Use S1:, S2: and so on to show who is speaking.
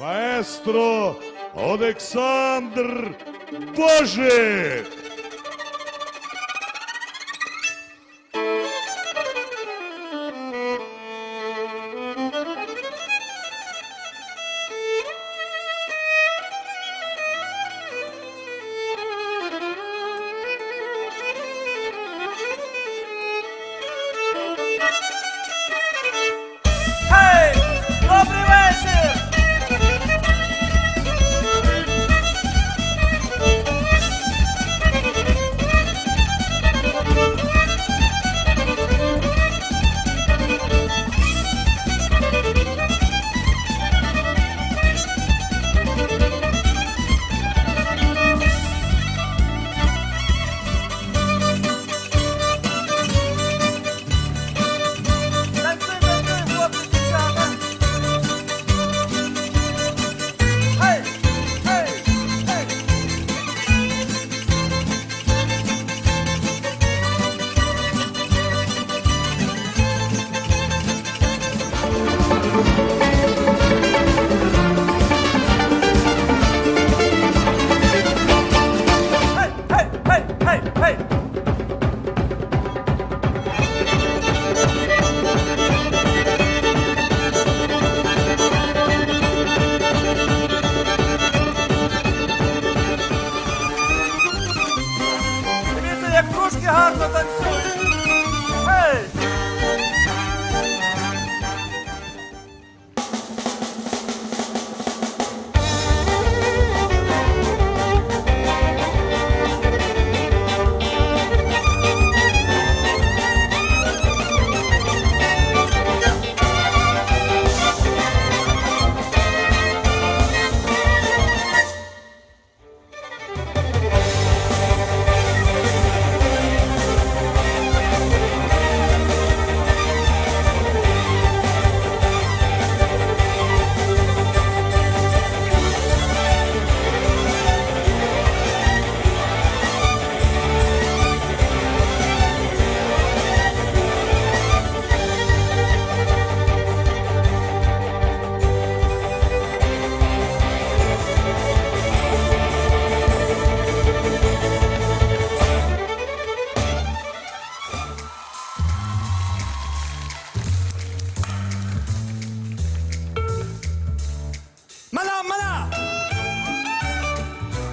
S1: maestro Alexander Božić. 咱就干，嘿！